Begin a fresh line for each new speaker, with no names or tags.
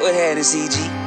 What had a CG?